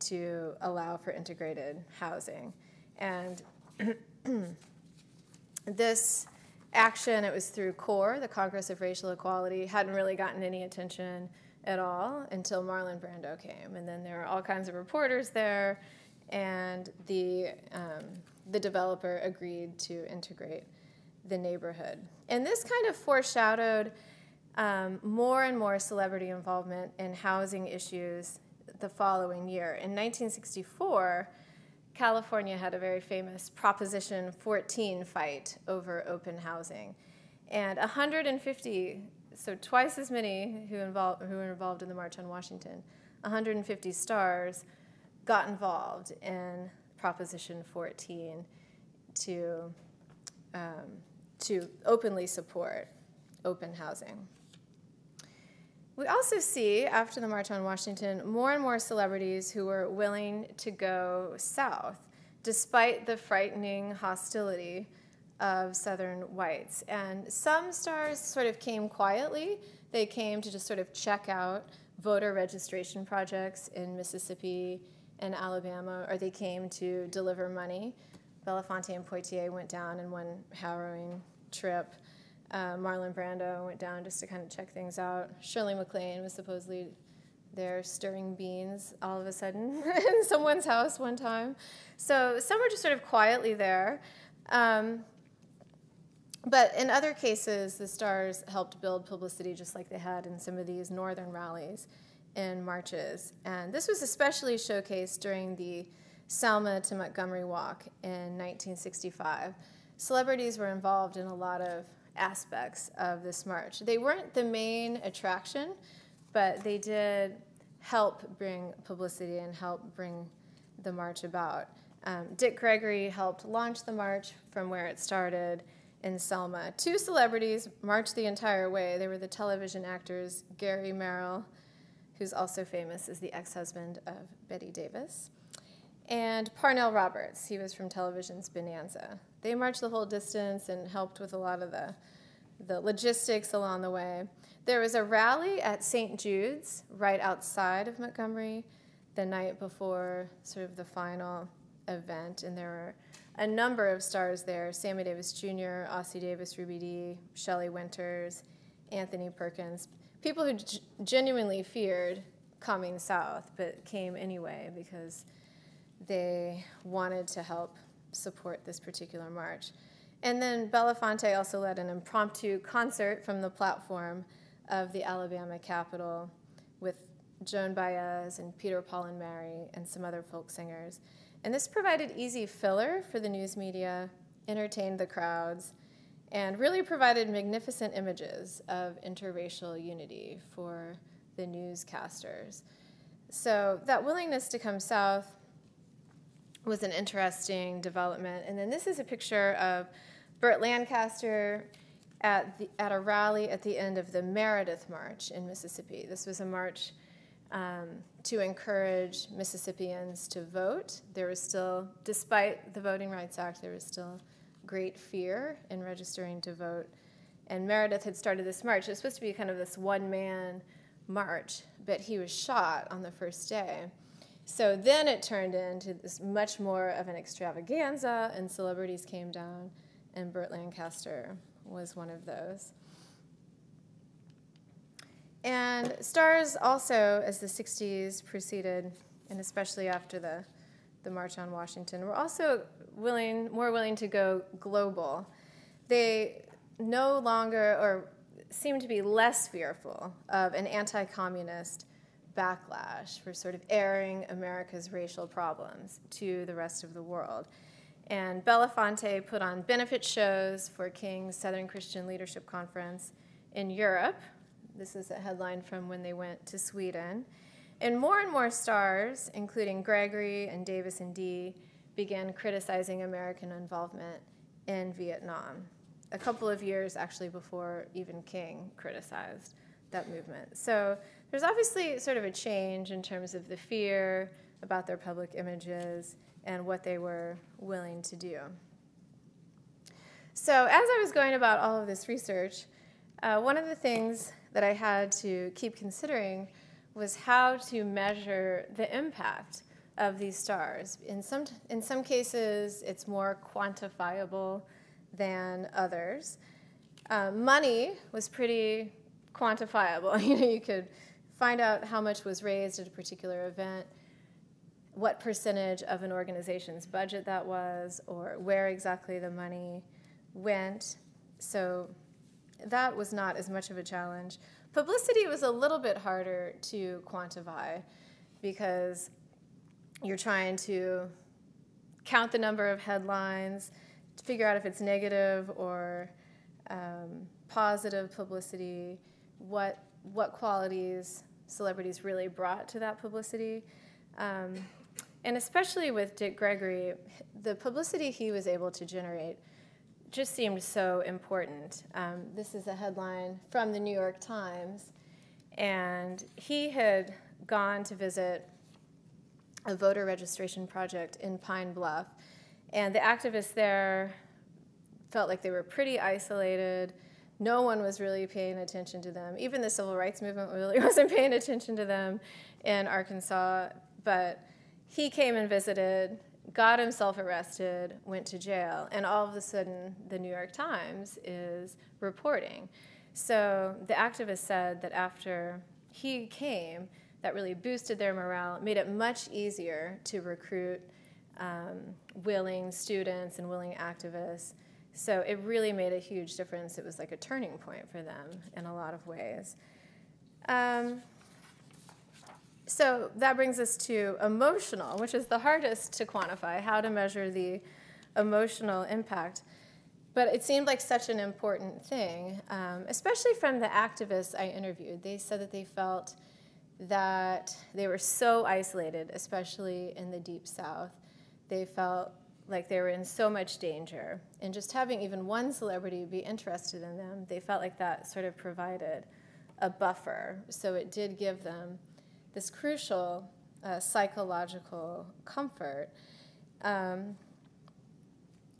to allow for integrated housing. And this action, it was through CORE, the Congress of Racial Equality, hadn't really gotten any attention at all until Marlon Brando came. And then there were all kinds of reporters there, and the, um, the developer agreed to integrate the neighborhood. And this kind of foreshadowed um, more and more celebrity involvement in housing issues the following year. In 1964, California had a very famous Proposition 14 fight over open housing. And 150, so twice as many who, involved, who were involved in the March on Washington, 150 stars got involved in Proposition 14 to, um, to openly support open housing. We also see, after the March on Washington, more and more celebrities who were willing to go south, despite the frightening hostility of Southern whites. And some stars sort of came quietly. They came to just sort of check out voter registration projects in Mississippi and Alabama, or they came to deliver money. Belafonte and Poitier went down in one harrowing trip. Uh, Marlon Brando went down just to kind of check things out. Shirley MacLaine was supposedly there stirring beans all of a sudden in someone's house one time. So some were just sort of quietly there. Um, but in other cases, the stars helped build publicity just like they had in some of these northern rallies and marches. And this was especially showcased during the Selma to Montgomery Walk in 1965. Celebrities were involved in a lot of aspects of this march. They weren't the main attraction, but they did help bring publicity and help bring the march about. Um, Dick Gregory helped launch the march from where it started in Selma. Two celebrities marched the entire way. They were the television actors Gary Merrill, who's also famous as the ex-husband of Bette Davis, and Pernell Roberts. He was from television's Bonanza. They marched the whole distance and helped with a lot of the the logistics along the way. There was a rally at St. Jude's right outside of Montgomery the night before sort of the final event, and there were a number of stars there Sammy Davis Jr., Ossie Davis, Ruby Dee, Shelley Winters, Anthony Perkins, people who genuinely feared coming south, but came anyway because they wanted to help support this particular march. And then Belafonte also led an impromptu concert from the platform of the Alabama Capitol with Joan Baez and Peter Paul and Mary and some other folk singers. And this provided easy filler for the news media, entertained the crowds, and really provided magnificent images of interracial unity for the newscasters. So that willingness to come south was an interesting development. And then this is a picture of Burt Lancaster at, the, at a rally at the end of the Meredith March in Mississippi. This was a march um, to encourage Mississippians to vote. There was still, despite the Voting Rights Act, there was still great fear in registering to vote. And Meredith had started this march. It was supposed to be kind of this one man march, but he was shot on the first day. So then it turned into this much more of an extravaganza, and celebrities came down, and Burt Lancaster was one of those. And stars also, as the 60s proceeded, and especially after the, the March on Washington, were also willing, more willing to go global. They no longer, or seemed to be less fearful of an anti communist backlash for sort of airing America's racial problems to the rest of the world. And Belafonte put on benefit shows for King's Southern Christian Leadership Conference in Europe, this is a headline from when they went to Sweden. And more and more stars, including Gregory and Davis and Dee, began criticizing American involvement in Vietnam. A couple of years actually before even King criticized that movement. So there's obviously sort of a change in terms of the fear about their public images and what they were willing to do. So as I was going about all of this research, uh, one of the things that I had to keep considering was how to measure the impact of these stars. In some, in some cases, it's more quantifiable than others. Uh, money was pretty quantifiable. you know, you could find out how much was raised at a particular event, what percentage of an organization's budget that was, or where exactly the money went. So that was not as much of a challenge. Publicity was a little bit harder to quantify because you're trying to count the number of headlines, to figure out if it's negative or um, positive publicity, what, what qualities celebrities really brought to that publicity. Um, and especially with Dick Gregory, the publicity he was able to generate just seemed so important. Um, this is a headline from the New York Times, and he had gone to visit a voter registration project in Pine Bluff, and the activists there felt like they were pretty isolated. No one was really paying attention to them. Even the civil rights movement really wasn't paying attention to them in Arkansas. But he came and visited, got himself arrested, went to jail, and all of a sudden the New York Times is reporting. So the activists said that after he came, that really boosted their morale, made it much easier to recruit um, willing students and willing activists. So it really made a huge difference. It was like a turning point for them in a lot of ways. Um, so that brings us to emotional, which is the hardest to quantify, how to measure the emotional impact. But it seemed like such an important thing, um, especially from the activists I interviewed. They said that they felt that they were so isolated, especially in the Deep South. They felt like they were in so much danger. And just having even one celebrity be interested in them, they felt like that sort of provided a buffer. So it did give them this crucial uh, psychological comfort. Um,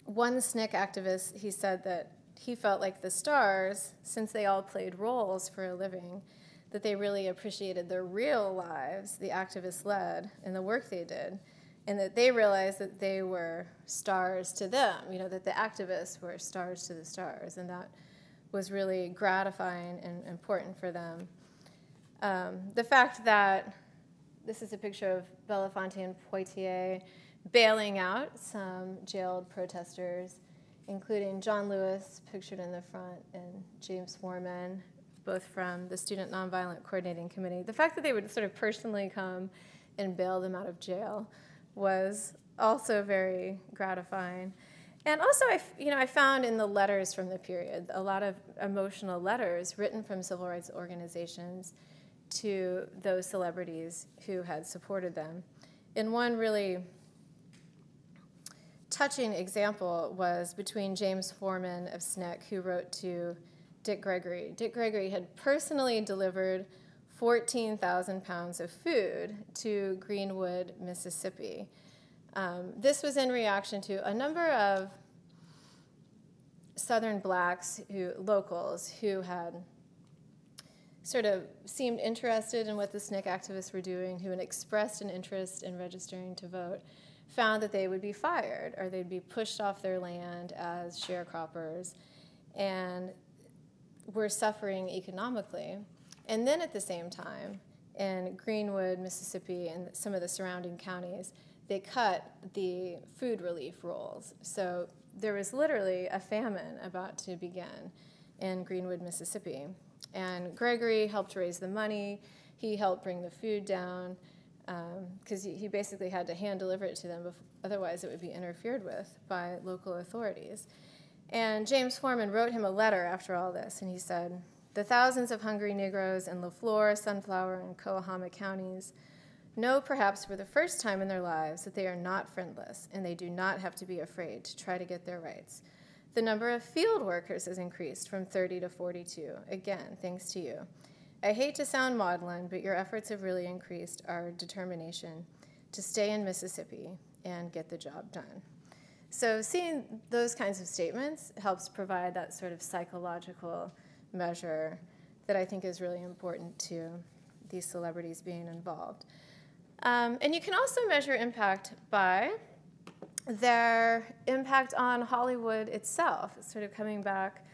one SNCC activist, he said that he felt like the stars, since they all played roles for a living, that they really appreciated their real lives, the activists led, and the work they did, and that they realized that they were stars to them, you know, that the activists were stars to the stars, and that was really gratifying and important for them. Um, the fact that this is a picture of Belafonte and Poitier bailing out some jailed protesters, including John Lewis, pictured in the front, and James Forman, both from the Student Nonviolent Coordinating Committee. The fact that they would sort of personally come and bail them out of jail was also very gratifying. And also, I, you know, I found in the letters from the period a lot of emotional letters written from civil rights organizations to those celebrities who had supported them. And one really touching example was between James Forman of SNCC, who wrote to Dick Gregory. Dick Gregory had personally delivered 14,000 pounds of food to Greenwood, Mississippi. Um, this was in reaction to a number of Southern blacks, who, locals, who had sort of seemed interested in what the SNCC activists were doing, who had expressed an interest in registering to vote, found that they would be fired or they'd be pushed off their land as sharecroppers and were suffering economically. And then at the same time, in Greenwood, Mississippi, and some of the surrounding counties, they cut the food relief rolls. So there was literally a famine about to begin in Greenwood, Mississippi. And Gregory helped raise the money. He helped bring the food down because um, he, he, basically had to hand deliver it to them, before, otherwise it would be interfered with by local authorities. And James Forman wrote him a letter after all this, and he said, The thousands of hungry Negroes in Leflore, Sunflower, and Coahoma counties know perhaps for the first time in their lives that they are not friendless and they do not have to be afraid to try to get their rights. The number of field workers has increased from 30 to 42, again, thanks to you. I hate to sound maudlin, but your efforts have really increased our determination to stay in Mississippi and get the job done. So, seeing those kinds of statements helps provide that sort of psychological measure that I think is really important to these celebrities being involved. Um, and you can also measure impact by their impact on Hollywood itself, sort of coming back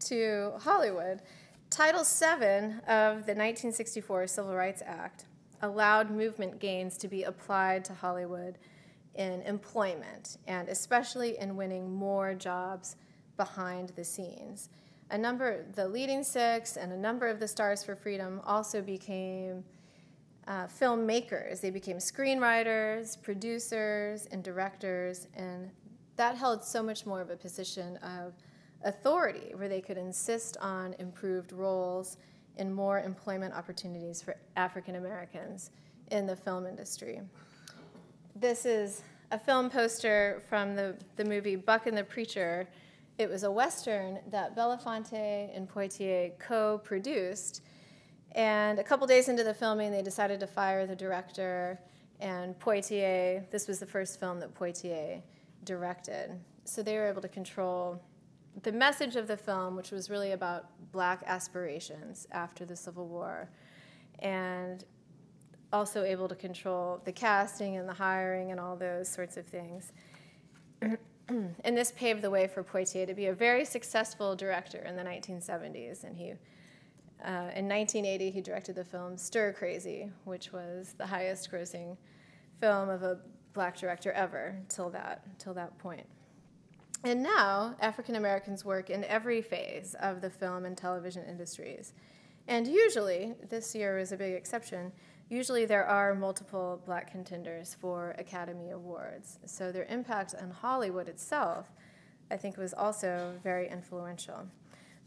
to Hollywood. Title VII of the 1964 Civil Rights Act allowed movement gains to be applied to Hollywood in employment, and especially in winning more jobs behind the scenes. A number, the leading six and a number of the Stars for Freedom also became uh, filmmakers. They became screenwriters, producers, and directors, and that held so much more of a position of authority where they could insist on improved roles and more employment opportunities for African Americans in the film industry. This is a film poster from the, the movie Buck and the Preacher. It was a Western that Belafonte and Poitier co produced and a couple days into the filming, they decided to fire the director, and Poitier, this was the first film that Poitier directed. So they were able to control the message of the film, which was really about black aspirations after the Civil War, and also able to control the casting and the hiring and all those sorts of things. and this paved the way for Poitier to be a very successful director in the 1970s, and he uh, in 1980, he directed the film Stir Crazy, which was the highest grossing film of a black director ever till that, till that point. And now, African Americans work in every phase of the film and television industries. And usually, this year is a big exception, usually there are multiple black contenders for Academy Awards. So their impact on Hollywood itself, I think, was also very influential.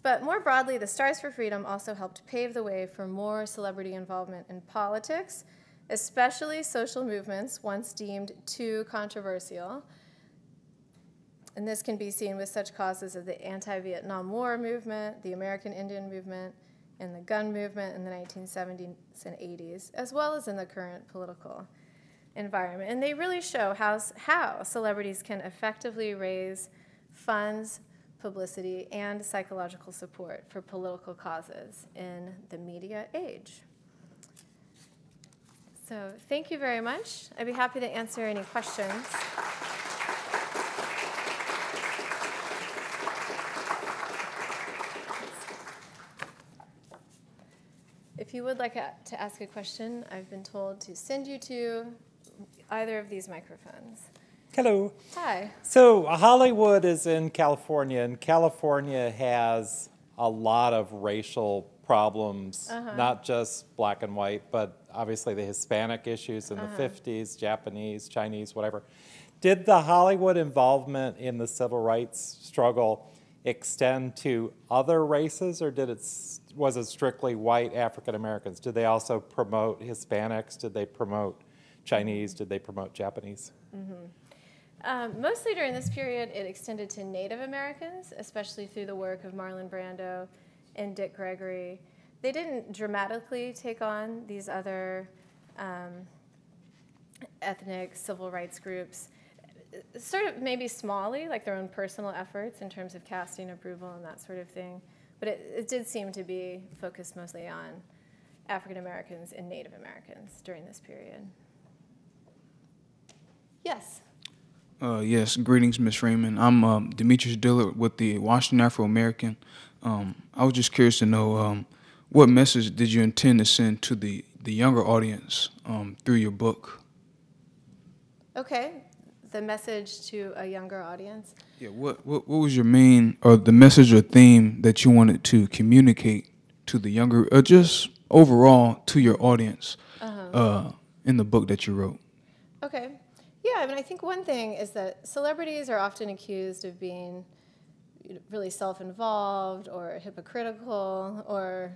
But more broadly, the Stars for Freedom also helped pave the way for more celebrity involvement in politics, especially social movements once deemed too controversial. And this can be seen with such causes as the anti Vietnam War movement, the American Indian movement, and the gun movement in the 1970s and 80s, as well as in the current political environment. And they really show how, how celebrities can effectively raise funds publicity, and psychological support for political causes in the media age. So thank you very much. I'd be happy to answer any questions. If you would like to ask a question, I've been told to send you to either of these microphones. Hello. Hi. So Hollywood is in California, and California has a lot of racial problems, Uh-huh. not just black and white, but obviously the Hispanic issues in Uh-huh. the 50s, Japanese, Chinese, whatever. Did the Hollywood involvement in the civil rights struggle extend to other races, or did it was it strictly white African Americans? Did they also promote Hispanics? Did they promote Chinese? Did they promote Japanese? Um, mostly during this period, it extended to Native Americans, especially through the work of Marlon Brando and Dick Gregory. They didn't dramatically take on these other um, ethnic civil rights groups, sort of maybe smallly, like their own personal efforts in terms of casting approval and that sort of thing. But it, it did seem to be focused mostly on African Americans and Native Americans during this period. Yes. Uh, yes, greetings, Miss Raymond. I'm um, Demetrius Dillard with the Washington Afro American. Um, I was just curious to know um, what message did you intend to send to the, the younger audience um, through your book? Okay, the message to a younger audience. Yeah, what, what what was your main or the message or theme that you wanted to communicate to the younger, or just overall to your audience uh, in the book that you wrote? Okay. Yeah, I mean, I think one thing is that celebrities are often accused of being really self involved or hypocritical or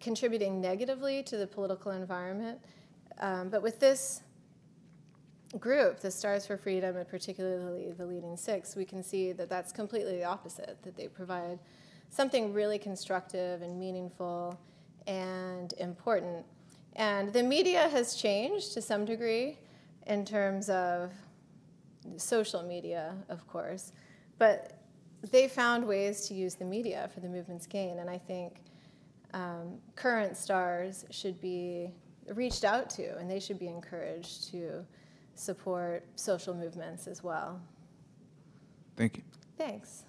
contributing negatively to the political environment. Um, but with this group, the Stars for Freedom, and particularly the Leading Six, we can see that that's completely the opposite, that they provide something really constructive and meaningful and important. And the media has changed to some degree in terms of social media, of course, but they found ways to use the media for the movement's gain. And I think um, current stars should be reached out to and they should be encouraged to support social movements as well. Thank you. Thanks.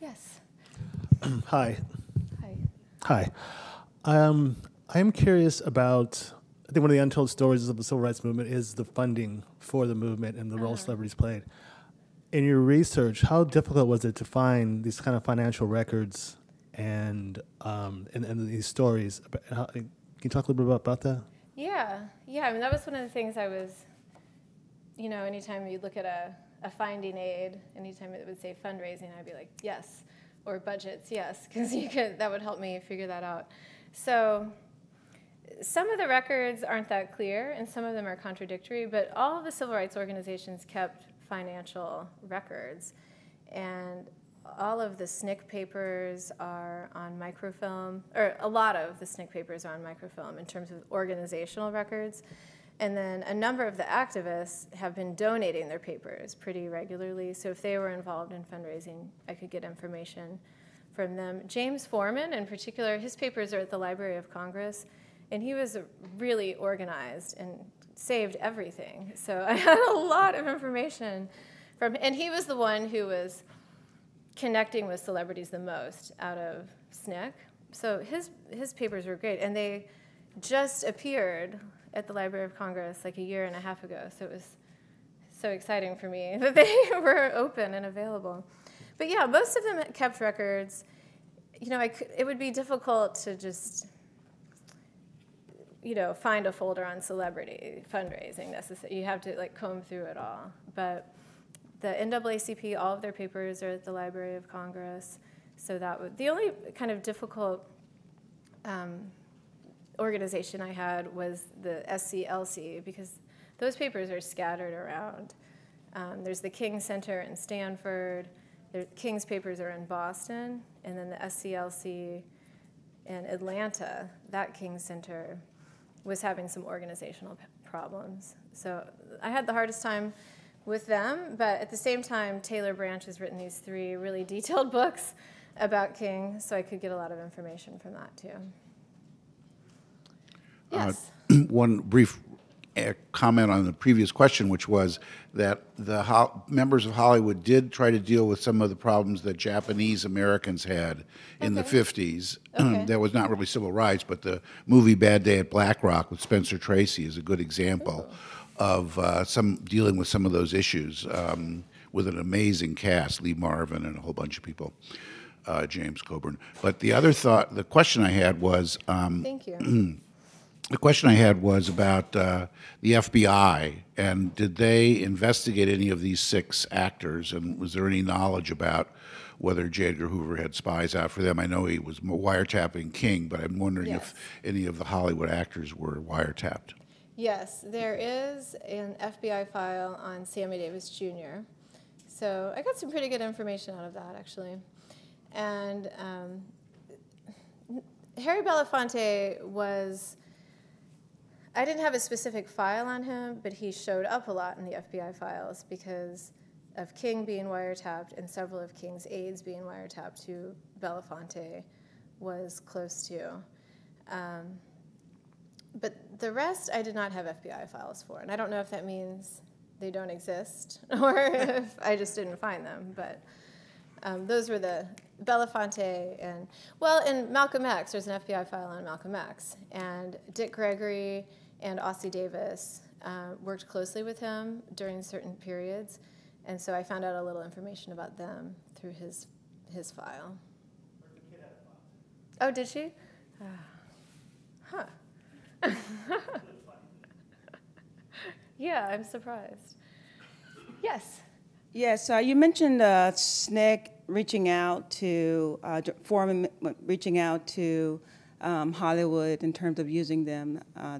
Yes. Hi. Hi. Hi. Um, I am curious about. I think one of the untold stories of the civil rights movement is the funding for the movement and the role celebrities played. In your research, how difficult was it to find these kind of financial records and um, and, and these stories? How, can you talk a little bit about, about that? Yeah, yeah. I mean, that was one of the things I was, you know, anytime you look at a, a finding aid, anytime it would say fundraising, I'd be like, yes, or budgets, yes, because you could that would help me figure that out. So some of the records aren't that clear, and some of them are contradictory. But all of the civil rights organizations kept financial records, and all of the SNCC papers are on microfilm, or a lot of the SNCC papers are on microfilm in terms of organizational records. And then a number of the activists have been donating their papers pretty regularly. So if they were involved in fundraising, I could get information from them. James Forman, in particular, his papers are at the Library of Congress, and he was really organized and saved everything. So I had a lot of information from, and he was the one who was connecting with celebrities the most out of SNCC. So his his papers were great, and they just appeared at the Library of Congress like a year and a half ago. So it was so exciting for me that they were open and available. But yeah, most of them kept records. You know, it would be difficult to just you know find a folder on celebrity fundraising necessary. You have to like comb through it all, but the NAACP, all of their papers are at the Library of Congress. So that the only kind of difficult um, organization I had was the SCLC because those papers are scattered around. Um, there's the King Center in Stanford. The King's papers are in Boston, and then the SCLC in Atlanta. That King Center was having some organizational problems. So I had the hardest time with them, but at the same time, Taylor Branch has written these three really detailed books about King, so I could get a lot of information from that too. Yes. Uh, one brief uh, comment on the previous question, which was that the ho- members of Hollywood did try to deal with some of the problems that Japanese Americans had in the 50s. Okay. that was not really civil rights, but the movie Bad Day at Black Rock with Spencer Tracy is a good example of uh, some dealing with some of those issues um, with an amazing cast, Lee Marvin and a whole bunch of people. Uh, James Coburn. But the other thought, the question I had was, um, Thank you. the question I had was about uh, the FBI, and did they investigate any of these six actors, and was there any knowledge about whether J. Edgar Hoover had spies out for them? I know he was wiretapping King, but I'm wondering Yes. if any of the Hollywood actors were wiretapped. Yes, there is an FBI file on Sammy Davis Jr. So I got some pretty good information out of that, actually. And um, Harry Belafonte was, I didn't have a specific file on him, but he showed up a lot in the FBI files because of King being wiretapped and several of King's aides being wiretapped, who Belafonte was close to. Um, but the rest I did not have FBI files for, and I don't know if that means they don't exist or if I just didn't find them. But um, those were the Belafonte and well, and Malcolm X, there's an FBI file on Malcolm X, and Dick Gregory and Ossie Davis uh, worked closely with him during certain periods, and so I found out a little information about them through his his file. Oh, did she? Ah. Huh. yeah, I'm surprised. Yes. Yes, uh, you mentioned uh, SNCC reaching out to, uh, Forman reaching out to um, Hollywood in terms of using them uh,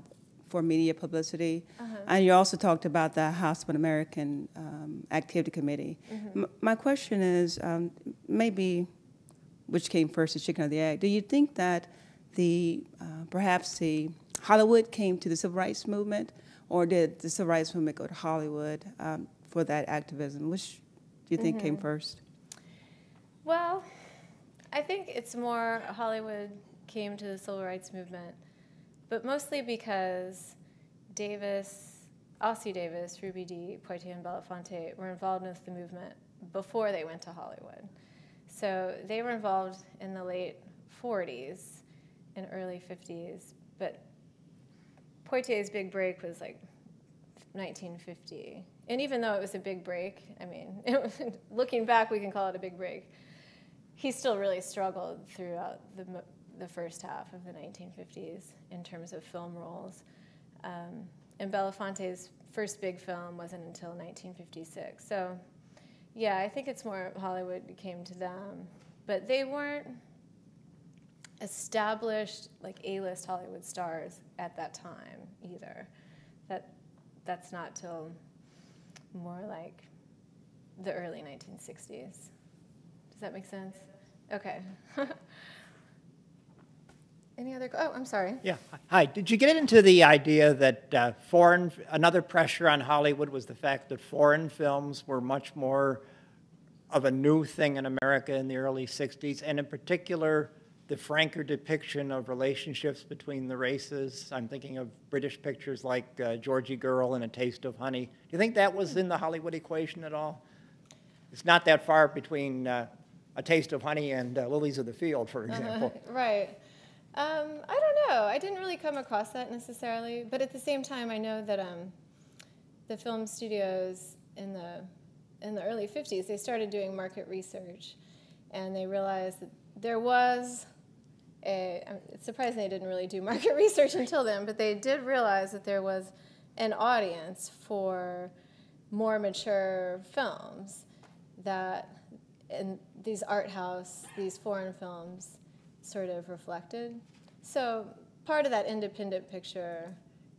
for media publicity. And you also talked about the House of American um, Activity Committee. M- my question is um, maybe which came first, the chicken or the egg? Do you think that the uh, perhaps the Hollywood came to the civil rights movement, or did the civil rights movement go to Hollywood um, for that activism? Which do you think came first? Well, I think it's more Hollywood came to the civil rights movement, but mostly because Davis, Ossie Davis, Ruby Dee, Poitier, and Belafonte were involved with the movement before they went to Hollywood. So they were involved in the late 40s and early 50s, but Poitier's big break was like 1950. And even though it was a big break, I mean, looking back, we can call it a big break. He still really struggled throughout the, the first half of the 1950s in terms of film roles. Um, and Belafonte's first big film wasn't until 1956. So, yeah, I think it's more Hollywood came to them. But they weren't established like A-list Hollywood stars at that time either. That that's not till more like the early 1960s. Does that make sense? Okay. Any other? Oh, I'm sorry. Yeah. Hi. Did you get into the idea that uh, foreign, another pressure on Hollywood was the fact that foreign films were much more of a new thing in America in the early 60s, and in particular, the franker depiction of relationships between the races? I'm thinking of British pictures like uh, Georgy Girl and A Taste of Honey. Do you think that was in the Hollywood equation at all? It's not that far between uh, A Taste of Honey and uh, Lilies of the Field, for example. Right. Um, I don't know. I didn't really come across that necessarily, but at the same time, I know that um, the film studios in the in the early 50s they started doing market research, and they realized that there was a. I'm- It's surprising they didn't really do market research until then, but they did realize that there was an audience for more mature films that in these art house, these foreign films sort of reflected. So part of that independent picture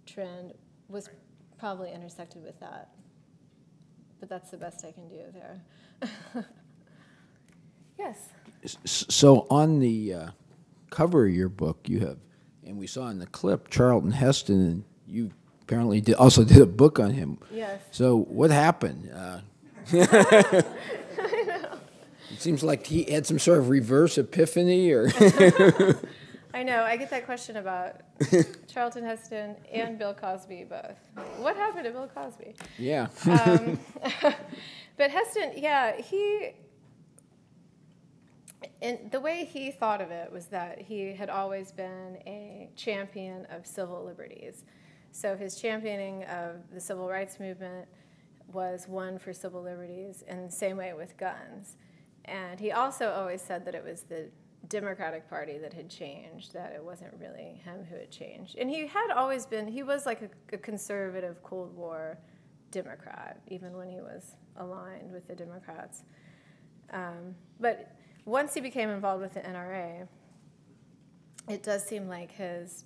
trend was probably intersected with that. But that's the best I can do there. yes. So on the uh, cover of your book, you have, and we saw in the clip, Charlton Heston, and you apparently did, also did a book on him. Yes. So what happened? Uh, It seems like he had some sort of reverse epiphany, or I know. I get that question about Charlton Heston and Bill Cosby both. What happened to Bill Cosby? yeah. Um, but Heston, yeah, he. And the way he thought of it was that he had always been a champion of civil liberties. So his championing of the civil rights movement was one for civil liberties, and the same way with guns. And he also always said that it was the Democratic Party that had changed, that it wasn't really him who had changed. And he had always been, he was like a, a conservative Cold War Democrat, even when he was aligned with the Democrats. Um, but once he became involved with the NRA, it does seem like his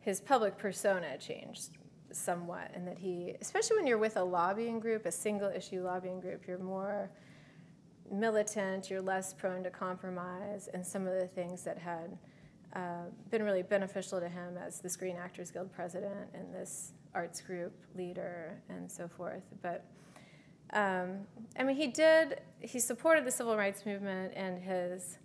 his public persona changed somewhat, and that he, especially when you're with a lobbying group, a single issue lobbying group, you're more militant, you're less prone to compromise, and some of the things that had uh, been really beneficial to him as the Screen Actors Guild president and this arts group leader and so forth. But um, I mean, he did, he supported the civil rights movement and his,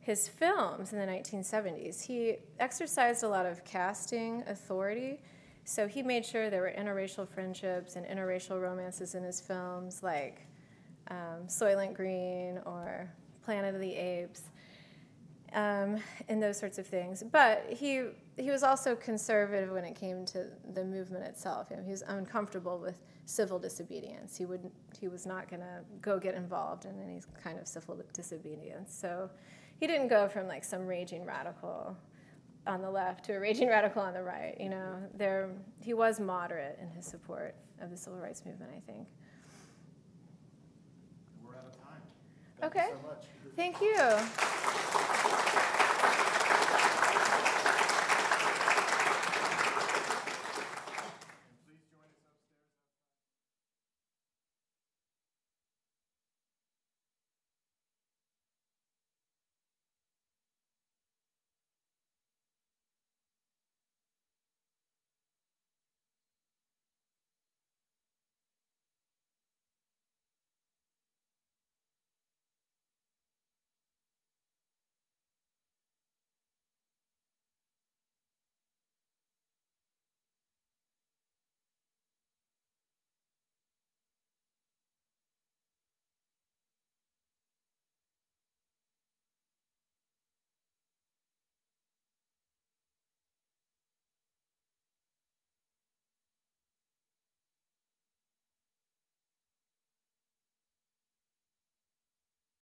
his films in the 1970s. He exercised a lot of casting authority. So he made sure there were interracial friendships and interracial romances in his films, like um, Soylent Green or Planet of the Apes, um, and those sorts of things. But he he was also conservative when it came to the movement itself. You know, he was uncomfortable with civil disobedience. He would he was not going to go get involved in any kind of civil disobedience. So he didn't go from like some raging radical on the left to a raging radical on the right. You know, there he was moderate in his support of the civil rights movement. I think. We're out of time. Thank Okay. you so. Thank you.